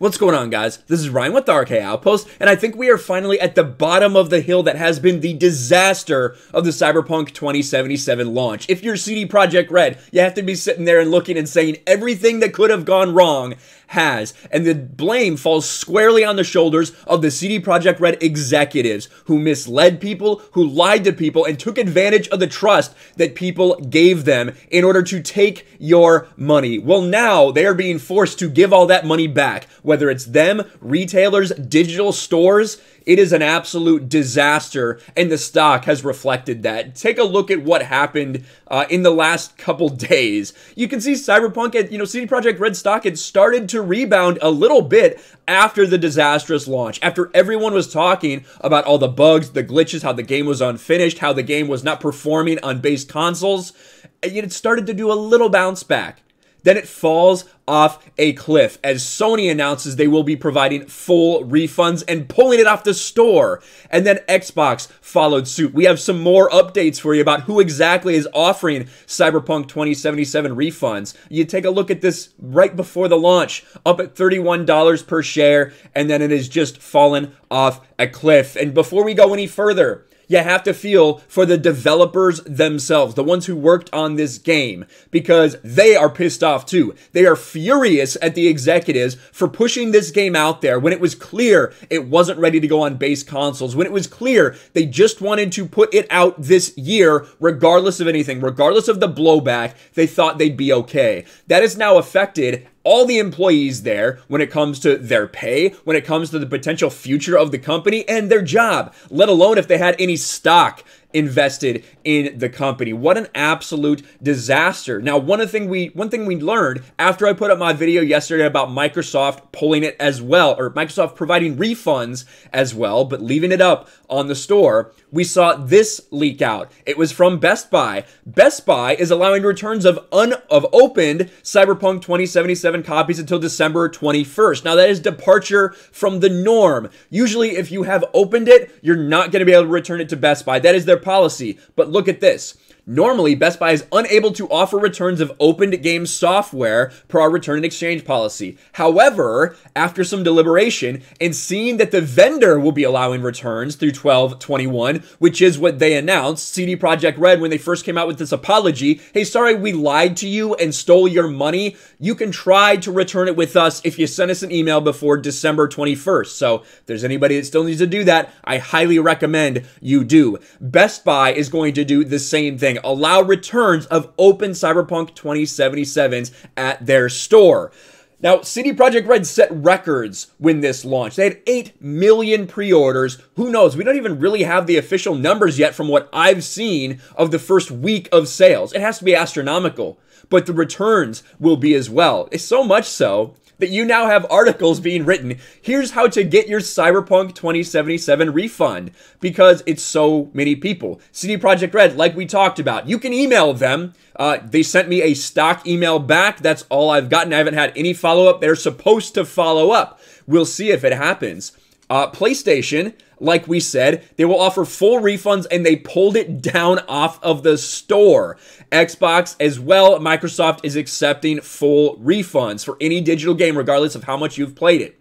What's going on, guys? This is Ryan with the RK Outpost, and I think we are finally at the bottom of the hill that has been the disaster of the Cyberpunk 2077 launch. If you're CD Projekt Red, you have to be sitting there and looking and saying everything that could have gone wrong has. And the blame falls squarely on the shoulders of the CD Projekt Red executives who misled people, who lied to people, and took advantage of the trust that people gave them in order to take your money. Well, now they are being forced to give all that money back, whether it's them, retailers, digital stores. It is an absolute disaster, and the stock has reflected that. Take a look at what happened uh, in the last couple days. You can see Cyberpunk at, you know, CD Projekt Red stock had started to rebound a little bit after the disastrous launch, after everyone was talking about all the bugs, the glitches, how the game was unfinished, how the game was not performing on base consoles. It started to do a little bounce back. Then it falls off a cliff as Sony announces they will be providing full refunds and pulling it off the store. And then Xbox followed suit. We have some more updates for you about who exactly is offering Cyberpunk 2077 refunds. You take a look at this right before the launch, up at $31 per share, and then it has just fallen off a cliff. And before we go any further, you have to feel for the developers themselves, the ones who worked on this game, because they are pissed off too. They are furious at the executives for pushing this game out there when it was clear it wasn't ready to go on base consoles, when it was clear they just wanted to put it out this year, regardless of anything, regardless of the blowback, they thought they'd be okay. That is now affected all the employees there when it comes to their pay, when it comes to the potential future of the company and their job, let alone if they had any stock invested in the company. What an absolute disaster. Now, one of the thing we one thing we learned after I put up my video yesterday about Microsoft pulling it as well or Microsoft providing refunds as well, but leaving it up on the store, we saw this leak out. It was from Best Buy. Best Buy is allowing returns of un of opened Cyberpunk 2077 copies until December 21st. Now, that is departure from the norm. Usually if you have opened it, you're not going to be able to return it to Best Buy. That is their policy. But look at this. Normally, Best Buy is unable to offer returns of opened game software per our return and exchange policy. However, after some deliberation and seeing that the vendor will be allowing returns through 1221, which is what they announced, CD Projekt Red, when they first came out with this apology, hey, sorry, we lied to you and stole your money. You can try to return it with us if you send us an email before December 21st. So, if there's anybody that still needs to do that, I highly recommend you do. Best Buy is going to do the same thing allow returns of open Cyberpunk 2077s at their store. Now, CD Projekt Red set records when this launched. They had 8 million pre orders. Who knows? We don't even really have the official numbers yet from what I've seen of the first week of sales. It has to be astronomical, but the returns will be as well. It's so much so that you now have articles being written. Here's how to get your Cyberpunk 2077 refund because it's so many people. CD Projekt Red, like we talked about, you can email them. Uh, they sent me a stock email back. That's all I've gotten. I haven't had any follow up. They're supposed to follow up. We'll see if it happens. Uh, PlayStation, like we said, they will offer full refunds and they pulled it down off of the store. Xbox as well, Microsoft is accepting full refunds for any digital game, regardless of how much you've played it.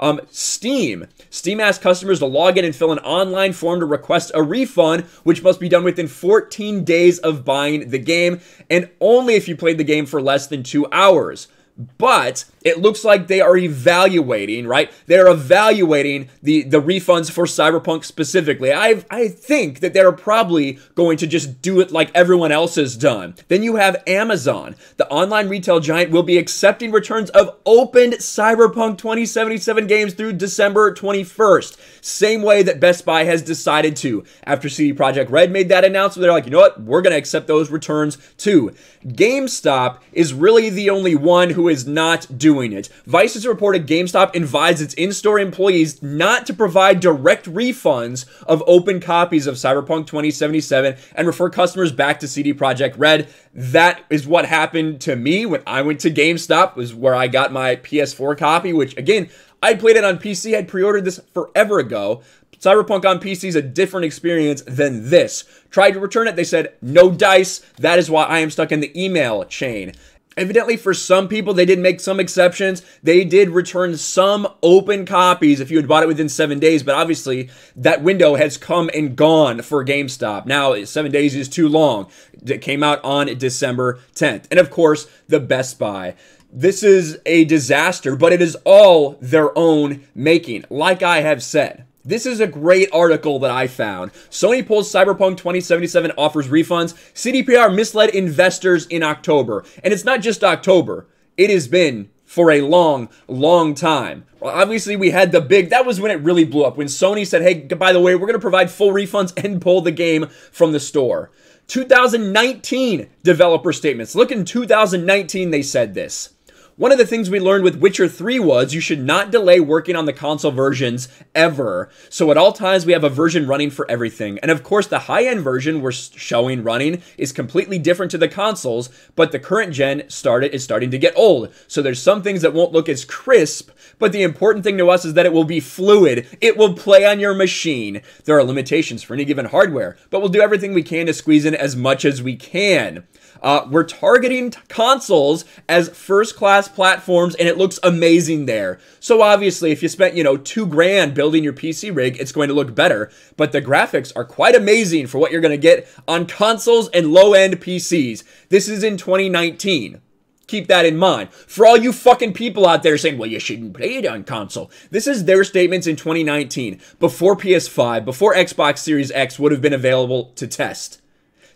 Um, Steam. Steam asks customers to log in and fill an online form to request a refund, which must be done within 14 days of buying the game, and only if you played the game for less than two hours but it looks like they are evaluating, right? They're evaluating the, the refunds for Cyberpunk specifically. I I think that they're probably going to just do it like everyone else has done. Then you have Amazon. The online retail giant will be accepting returns of opened Cyberpunk 2077 games through December 21st. Same way that Best Buy has decided to. After CD Projekt Red made that announcement, they're like, you know what? We're going to accept those returns too. GameStop is really the only one who is not doing it. Vice has reported GameStop advised its in-store employees not to provide direct refunds of open copies of Cyberpunk 2077 and refer customers back to CD Projekt Red. That is what happened to me when I went to GameStop was where I got my PS4 copy, which again, I played it on PC. I'd pre-ordered this forever ago. Cyberpunk on PC is a different experience than this. Tried to return it, they said no dice. That is why I am stuck in the email chain. Evidently, for some people, they did make some exceptions. They did return some open copies if you had bought it within seven days, but obviously that window has come and gone for GameStop. Now, seven days is too long. It came out on December 10th. And of course, the Best Buy. This is a disaster, but it is all their own making, like I have said. This is a great article that I found. Sony pulls Cyberpunk 2077 offers refunds. CDPR misled investors in October. And it's not just October, it has been for a long, long time. Well, obviously, we had the big, that was when it really blew up. When Sony said, hey, by the way, we're going to provide full refunds and pull the game from the store. 2019 developer statements. Look in 2019, they said this. One of the things we learned with Witcher 3 was you should not delay working on the console versions ever. So at all times, we have a version running for everything. And of course, the high end version we're showing running is completely different to the consoles, but the current gen started is starting to get old. So there's some things that won't look as crisp, but the important thing to us is that it will be fluid. It will play on your machine. There are limitations for any given hardware, but we'll do everything we can to squeeze in as much as we can. Uh, we're targeting consoles as first class platforms, and it looks amazing there. So obviously, if you spent, you know, two grand building your PC rig, it's going to look better. But the graphics are quite amazing for what you're going to get on consoles and low end PCs. This is in 2019. Keep that in mind. For all you fucking people out there saying, well, you shouldn't play it on console. This is their statements in 2019, before PS5, before Xbox Series X would have been available to test.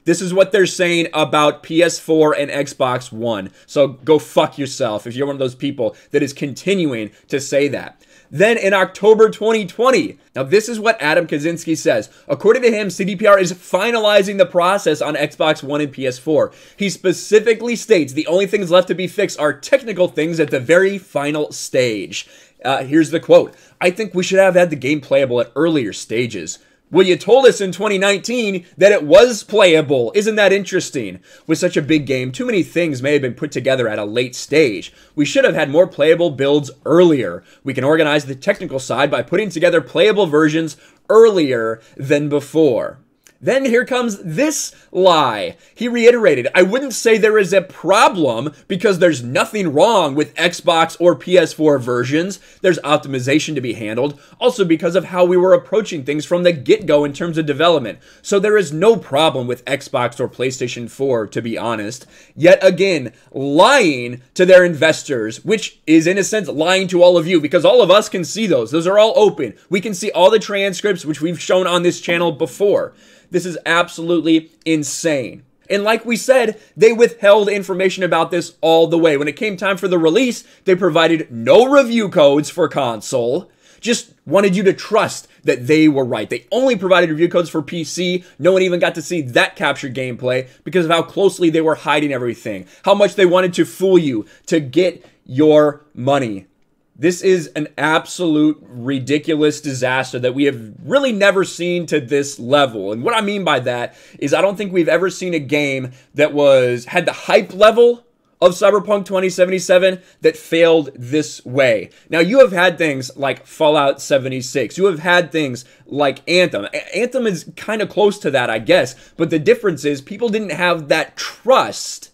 This is what they're saying about PS4 and Xbox One. So go fuck yourself if you're one of those people that is continuing to say that. Then in October 2020, now this is what Adam Kiciński says. According to him, CDPR is finalizing the process on Xbox One and PS4. He specifically states the only things left to be fixed are technical things at the very final stage. Uh, here's the quote I think we should have had the game playable at earlier stages. Well, you told us in 2019 that it was playable. Isn't that interesting? With such a big game, too many things may have been put together at a late stage. We should have had more playable builds earlier. We can organize the technical side by putting together playable versions earlier than before. Then here comes this lie. He reiterated, I wouldn't say there is a problem because there's nothing wrong with Xbox or PS4 versions. There's optimization to be handled, also because of how we were approaching things from the get go in terms of development. So there is no problem with Xbox or PlayStation 4, to be honest. Yet again, lying to their investors, which is in a sense lying to all of you because all of us can see those. Those are all open. We can see all the transcripts, which we've shown on this channel before. This is absolutely insane. And like we said, they withheld information about this all the way. When it came time for the release, they provided no review codes for console. Just wanted you to trust that they were right. They only provided review codes for PC. No one even got to see that captured gameplay because of how closely they were hiding everything, how much they wanted to fool you to get your money. This is an absolute ridiculous disaster that we have really never seen to this level. And what I mean by that is I don't think we've ever seen a game that was had the hype level of Cyberpunk 2077 that failed this way. Now, you have had things like Fallout 76. You have had things like Anthem. Anthem is kind of close to that, I guess. But the difference is people didn't have that trust,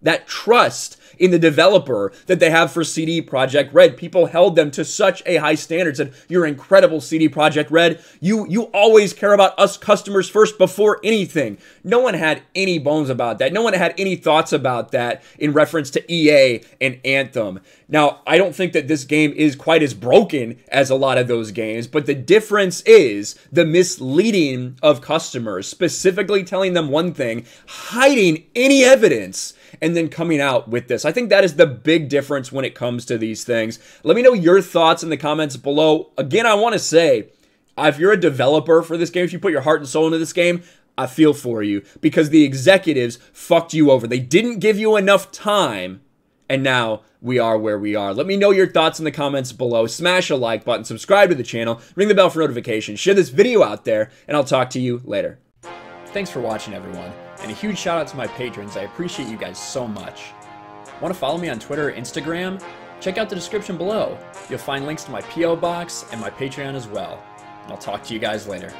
that trust in the developer that they have for CD Projekt Red. People held them to such a high standard. Said, "You're incredible, CD Projekt Red. You you always care about us customers first before anything." No one had any bones about that. No one had any thoughts about that in reference to EA and Anthem. Now, I don't think that this game is quite as broken as a lot of those games, but the difference is the misleading of customers, specifically telling them one thing, hiding any evidence and then coming out with this. I think that is the big difference when it comes to these things. Let me know your thoughts in the comments below. Again, I want to say, uh, if you're a developer for this game, if you put your heart and soul into this game, I feel for you because the executives fucked you over. They didn't give you enough time, and now we are where we are. Let me know your thoughts in the comments below. Smash a like button, subscribe to the channel, ring the bell for notifications, share this video out there, and I'll talk to you later. Thanks for watching, everyone. And a huge shout out to my patrons. I appreciate you guys so much. Want to follow me on Twitter or Instagram? Check out the description below. You'll find links to my P.O. box and my Patreon as well. And I'll talk to you guys later.